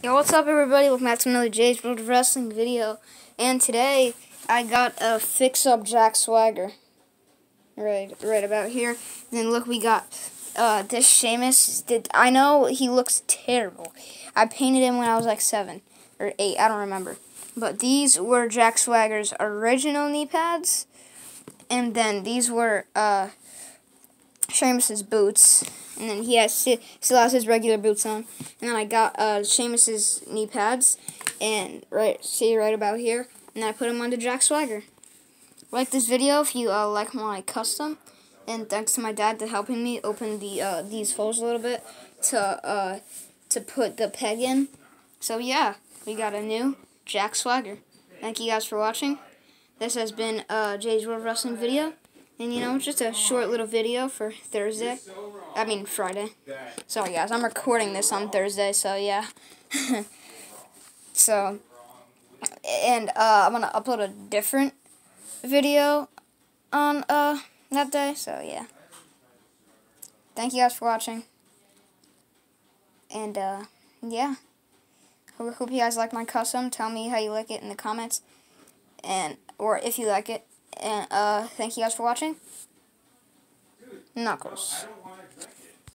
Yo, what's up everybody? Welcome back to another Jay's World of Wrestling video. And today, I got a fix-up Jack Swagger. Right, right about here. Then look, we got uh, this Sheamus. Did I know he looks terrible. I painted him when I was like 7 or 8, I don't remember. But these were Jack Swagger's original knee pads. And then these were uh, Sheamus's boots and then he has still has his regular boots on. And then I got uh, Sheamus's knee pads, and right see right about here, and then I put them on the Jack Swagger. Like this video if you uh, like my custom, and thanks to my dad to helping me open the uh, these holes a little bit to uh, to put the peg in. So yeah, we got a new Jack Swagger. Thank you guys for watching. This has been uh, Jay's World Wrestling video. And you know, just a short little video for Thursday. I mean, Friday. Sorry, guys. I'm recording this on Thursday, so yeah. so, and uh, I'm going to upload a different video on uh, that day, so yeah. Thank you guys for watching. And, uh, yeah. Hope you guys like my custom. Tell me how you like it in the comments. And, or if you like it. And uh, thank you guys for watching. Knuckles.